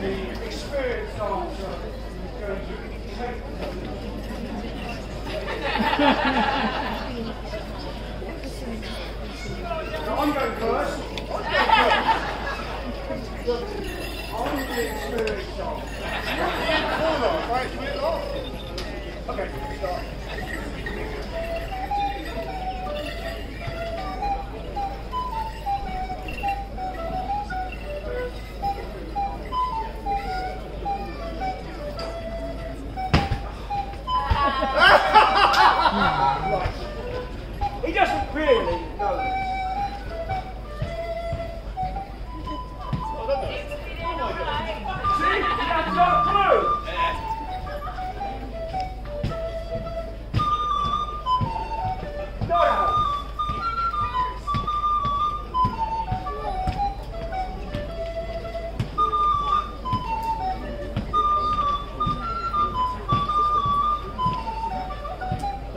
the experienced dancer is going to take so I'm going first. I'm the experienced answer. Okay, start. Bye.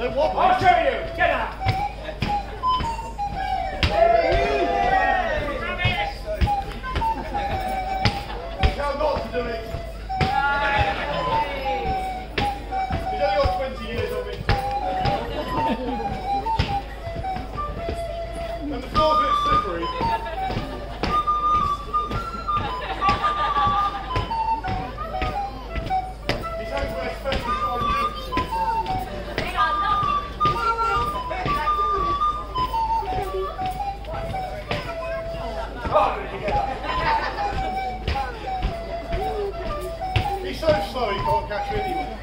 Wobbly. I'll show you. Get out. Tell not to do it. He's only got 20 years of it. and the floor's a bit slippery. sorry, can't catch anyone.